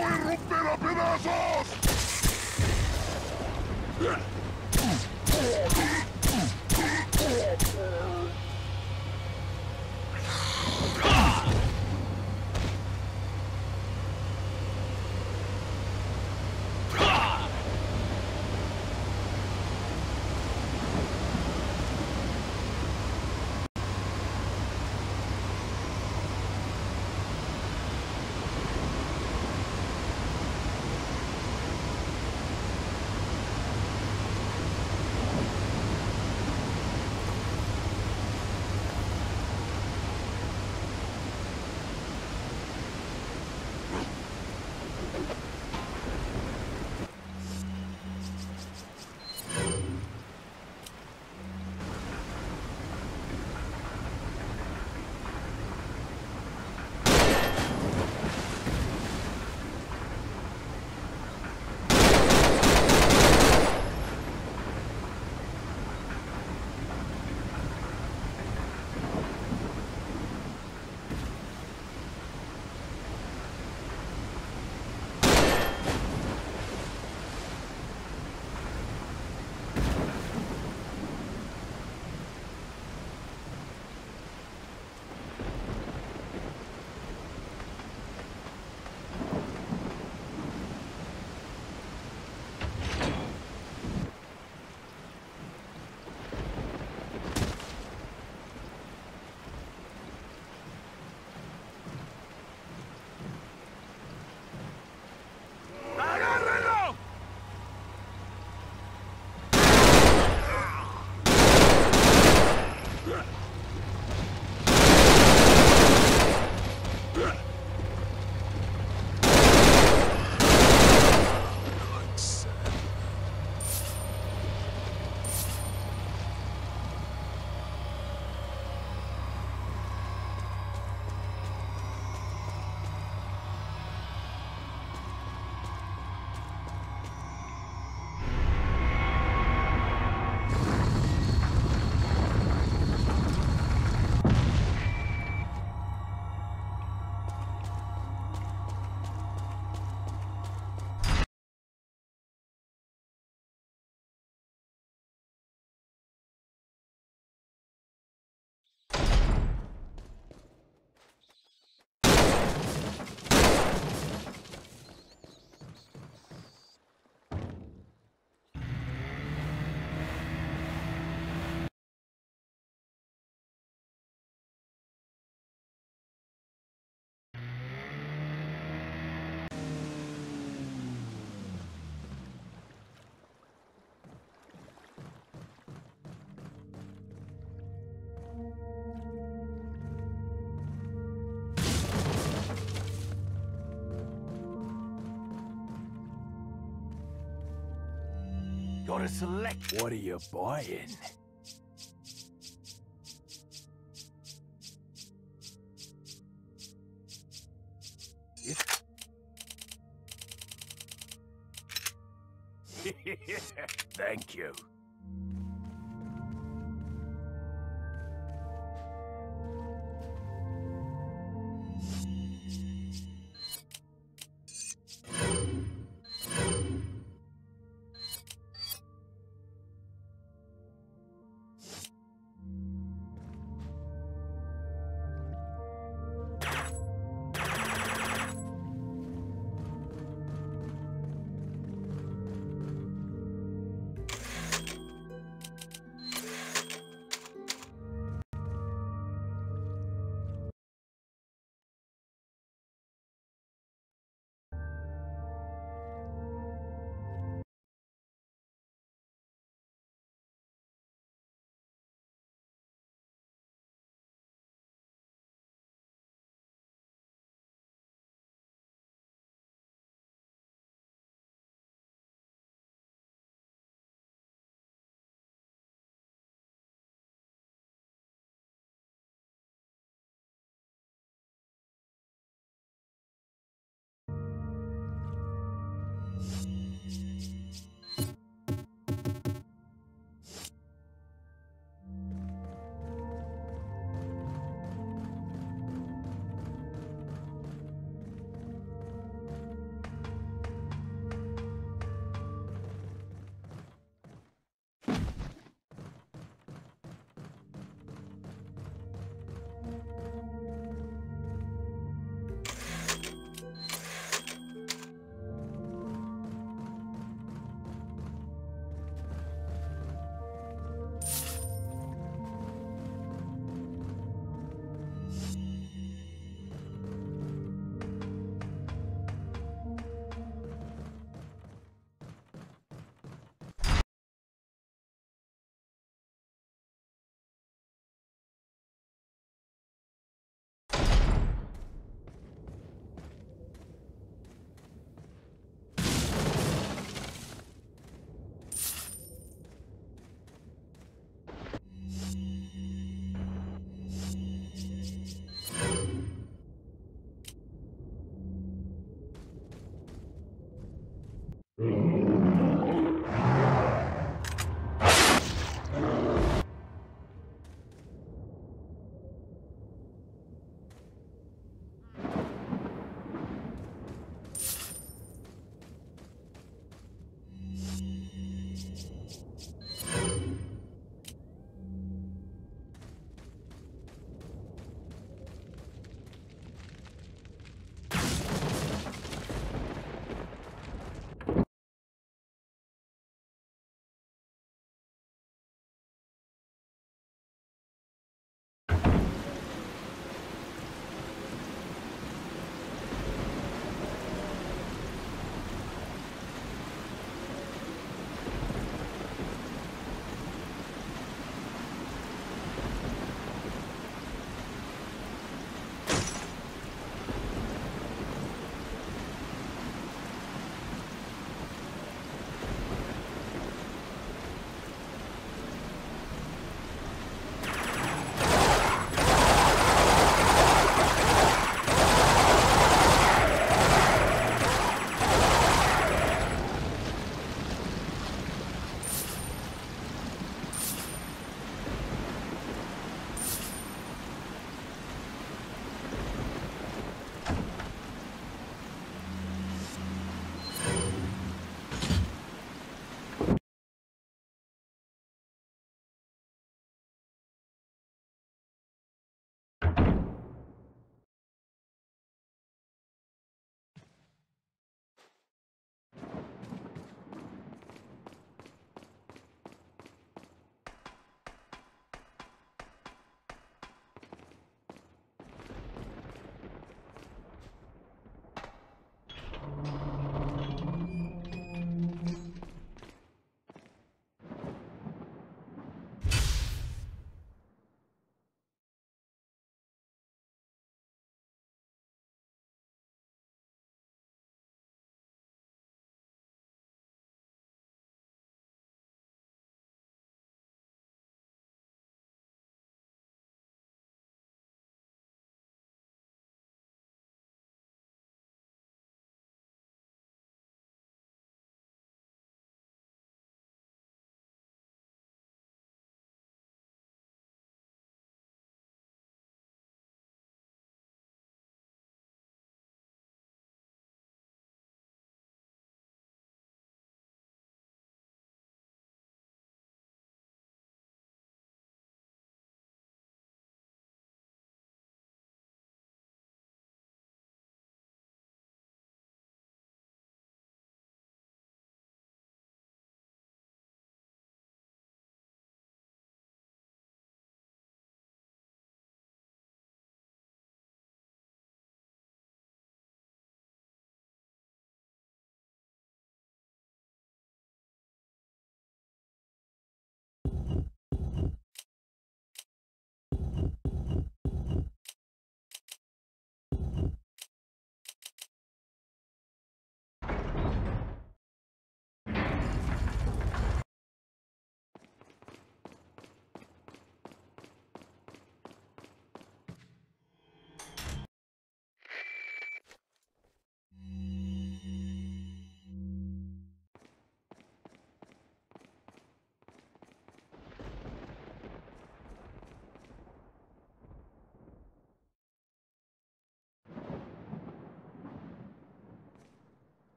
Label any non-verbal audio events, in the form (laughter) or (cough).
voy a romper a pedazos! Gotta select. What are you buying? (laughs) Thank you.